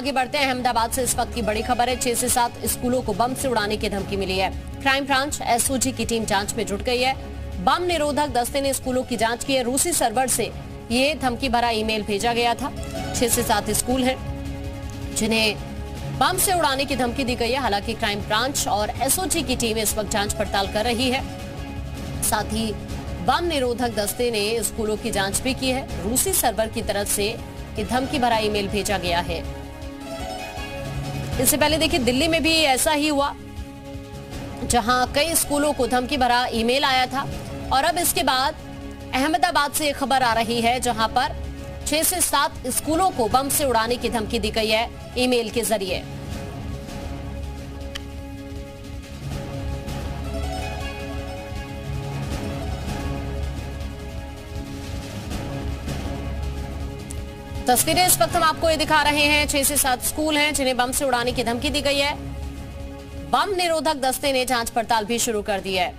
आगे बढ़ते हैं। अहमदाबाद से इस वक्त की बड़ी खबर है। छह से सात स्कूलों को बम से उड़ाने की धमकी मिली है। क्राइम ब्रांच एसओजी की टीम जाँच में जुट गई है। बम निरोधक दस्ते ने स्कूलों की जाँच की है। रूसी सर्वर से ये धमकी भरा ईमेल भेजा गया था। छह से सात स्कूल हैं जिन्हें बम से उड़ाने की धमकी दी गई है। हालाँकि क्राइम ब्रांच और एसओजी की टीम इस वक्त जाँच पड़ताल कर रही है। साथ ही बम निरोधक दस्ते ने स्कूलों की जाँच भी की है। रूसी सर्वर की तरफ़ से धमकी भरा ईमेल भेजा गया है। इससे पहले देखिए, दिल्ली में भी ऐसा ही हुआ, जहाँ कई स्कूलों को धमकी भरा ईमेल आया था। और अब इसके बाद अहमदाबाद से खबर आ रही है, जहाँ पर छह से सात स्कूलों को बम से उड़ाने की धमकी दी गई है ईमेल के ज़रिए। तस्वीरें इस वक्त हम आपको ये दिखा रहे हैं। छह से सात स्कूल हैं जिन्हें बम से उड़ाने की धमकी दी गई है। बम निरोधक दस्ते ने जाँच पड़ताल भी शुरू कर दी है।